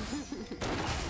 Ha ha ha ha!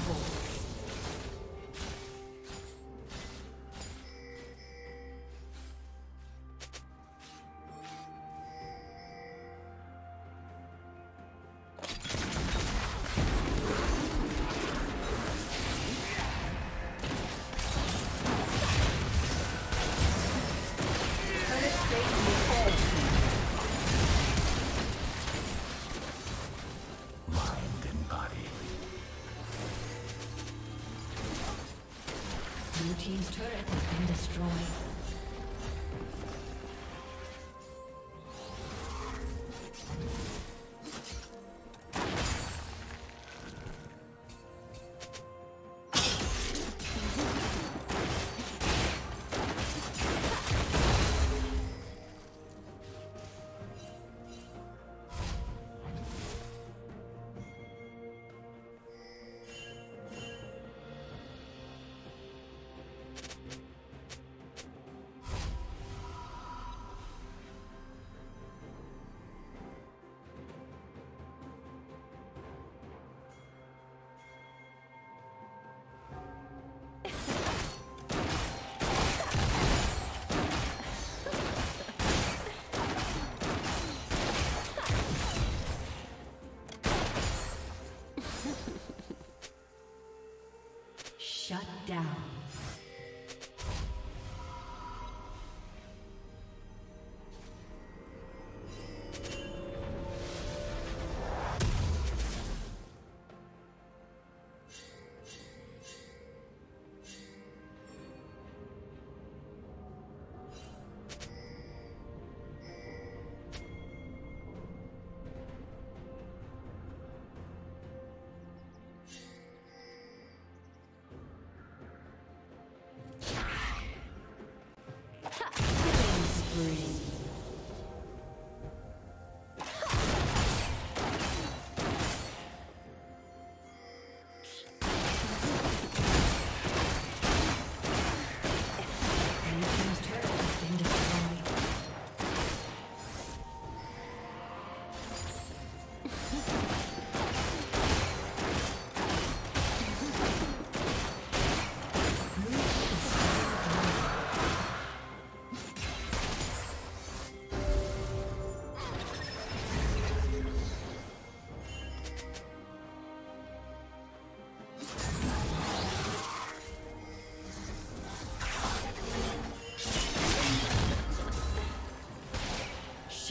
Tá Unstoppable. Down.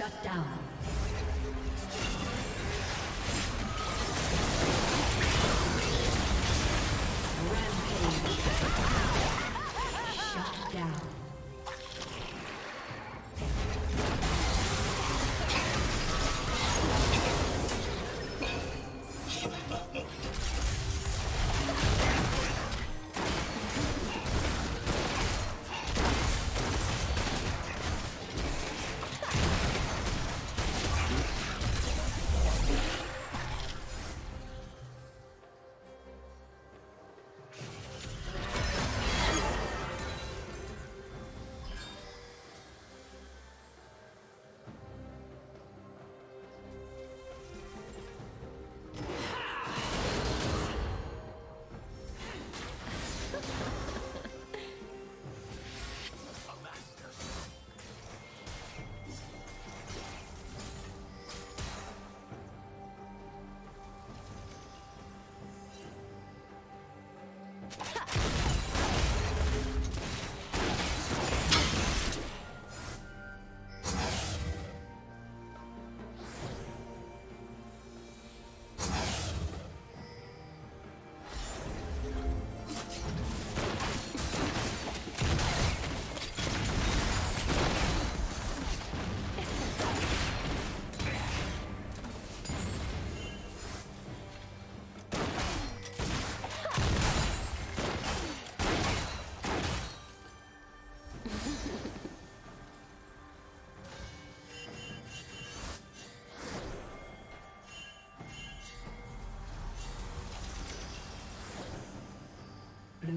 Shut down.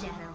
shadow.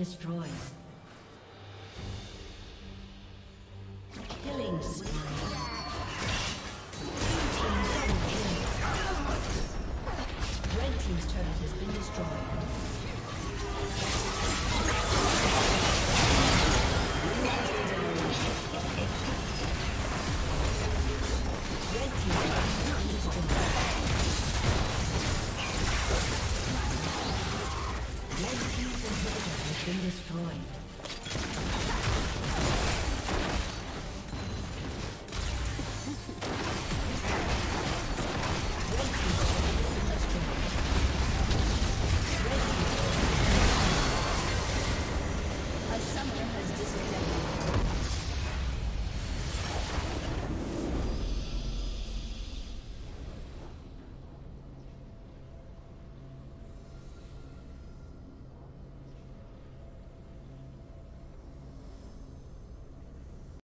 destroyed. Killing Red Team's turret has been destroyed.